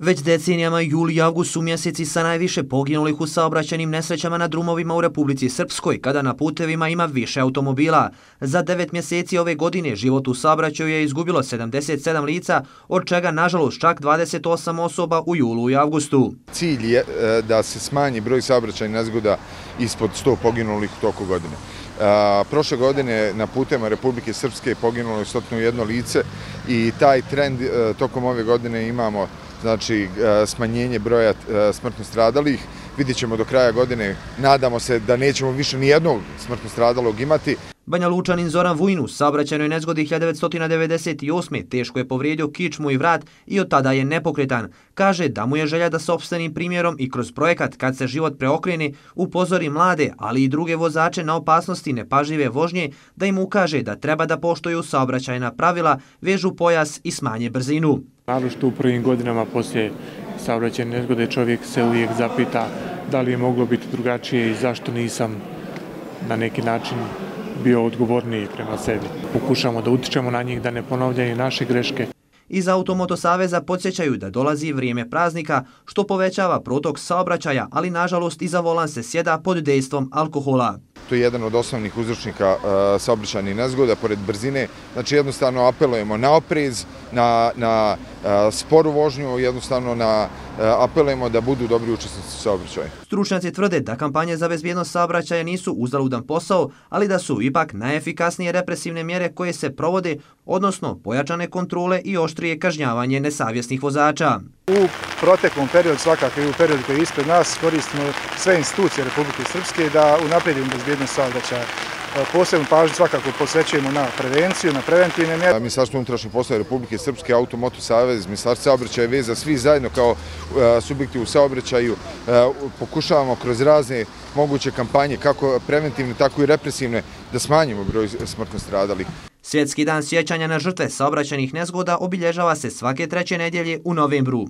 Već decenijama juli i avgust su mjeseci sa najviše poginulih u saobraćenim nesrećama na drumovima u Republici Srpskoj, kada na putevima ima više automobila. Za devet mjeseci ove godine život u saobraćaju je izgubilo 77 lica, od čega nažalost čak 28 osoba u julu i avgustu. Cilj je e, da se smanji broj saobraćajnih nezgoda ispod 100 poginulih u toku godine. E, prošle godine na putema Republike Srpske je poginulo 101 lice i taj trend e, tokom ove godine imamo znači e, smanjenje broja e, smrtno stradalih. Vidjet ćemo do kraja godine, nadamo se da nećemo više ni jednog smrtno stradalog imati. Banja Lučanin Zoran Vujnu saobraćajnoj nezgodi 1998. teško je povrijedio kičmu i vrat i od tada je nepokretan. Kaže da mu je želja da sobstvenim primjerom i kroz projekat kad se život preokrene upozori mlade, ali i druge vozače na opasnosti nepažljive vožnje da im ukaže da treba da poštoju saobraćajna pravila, vežu pojas i smanje brzinu. Naravno što u prvim godinama poslije saobraćajne nezgode čovjek se uvijek zapita da li je moglo biti drugačije i zašto nisam na neki način bio odgovorniji prema sebi. Pokušamo da utičemo na njih da ne ponovljaju naše greške. Iz Automoto Saveza podsjećaju da dolazi vrijeme praznika, što povećava protok saobraćaja, ali nažalost i za volan se sjeda pod dejstvom alkohola. To je jedan od osnovnih uzročnika uh, saobraćajnih nezgoda, pored brzine. Znači jednostavno apelujemo na oprez, na, na uh, sporu vožnju, jednostavno na apelujemo da budu dobri učestnici saobraćaja. Stručnjaci tvrde da kampanje za bezbjednost saobraćaja nisu uzaludan posao, ali da su ipak najefikasnije represivne mjere koje se provode, odnosno pojačane kontrole i oštrije kažnjavanje nesavjesnih vozača. U proteklom periodu, svakako i u periodu koji je ispred nas, koristimo sve institucije Republike Srpske da unaprijedimo bezbjednost saobraćaja. E, posebnu pažnju svakako posvećujemo na prevenciju, na preventivne mjere. Ministarstvo unutrašnje poslove Republike Srpske, Automoto Savez, Ministarstvo saobraćaja veza, svi zajedno kao e, subjekti u saobraćaju e, pokušavamo kroz razne moguće kampanje, kako preventivne, tako i represivne, da smanjimo broj smrtno stradalih. Svjetski dan sjećanja na žrtve saobraćenih nezgoda obilježava se svake treće nedjelje u novembru.